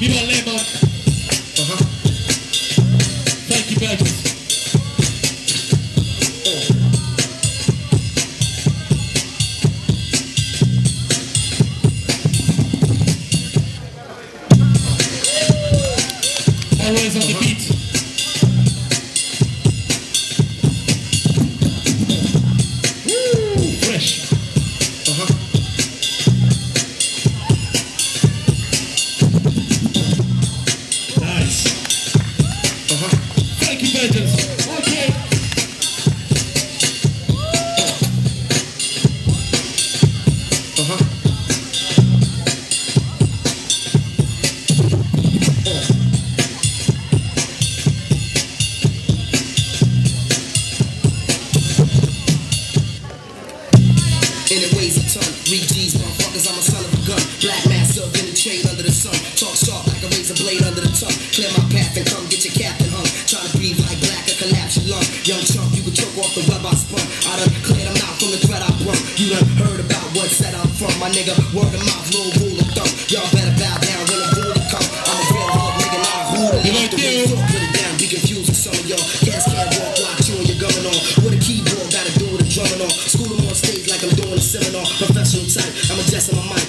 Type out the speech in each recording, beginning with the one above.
Viva Lema. Uh-huh. Thank you, oh. Always on the beat. Okay. And it a ton. Read G's, motherfuckers, I'm a son of a gun. Black master in the trade under the sun. Talk sharp like a razor blade under the tongue. Clear my path or collapse your lung. Young chump, you can choke off the web I spun. I done cleared them out from the threat I brung. You done heard about what set I'm from. My nigga, word of mouth, no rule of thumb. Y'all better bow down when the rule come. I'm a real hood nigga, not a hooligan. You like The way you? put it down, be confused with some of y'all. Cats can't walk, watch you and your gun on. What a keyboard gotta do with a drumming on. School 'em on stage like I'm doing a seminar. Professional type, I'm adjusting my mind.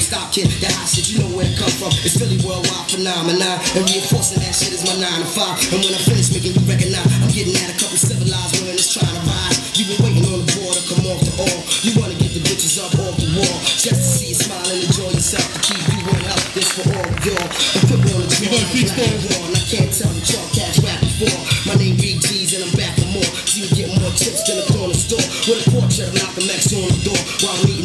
Stop, kid. That hot shit, you know where it come from. It's Philly worldwide phenomenon. And reinforcing that shit is my nine to five. And when I finish making you recognize, I'm getting at a couple civilized women that's trying to rise. You been waiting on the border, come off the all. You wanna get the bitches up off the wall. Just to see you smile and enjoy yourself. To keep you on up, this for all of y'all. And put me on the draw got like beats, black and raw. And I can't tell the chalk cats rap before. My name Big G's and I'm back for more. So you get more chips than a corner store. With a portrait of Malcolm X on the door. While I'm MCs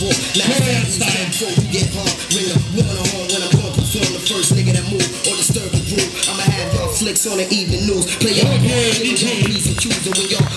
like a carnivore. Matter of fact, Style. before you get home. Ring a warning horn when I'm perform the first nigga that move or disturb the groove. I'ma have y'all flicks on the evening news. Play your Okay, DJ. y'all and and when y'all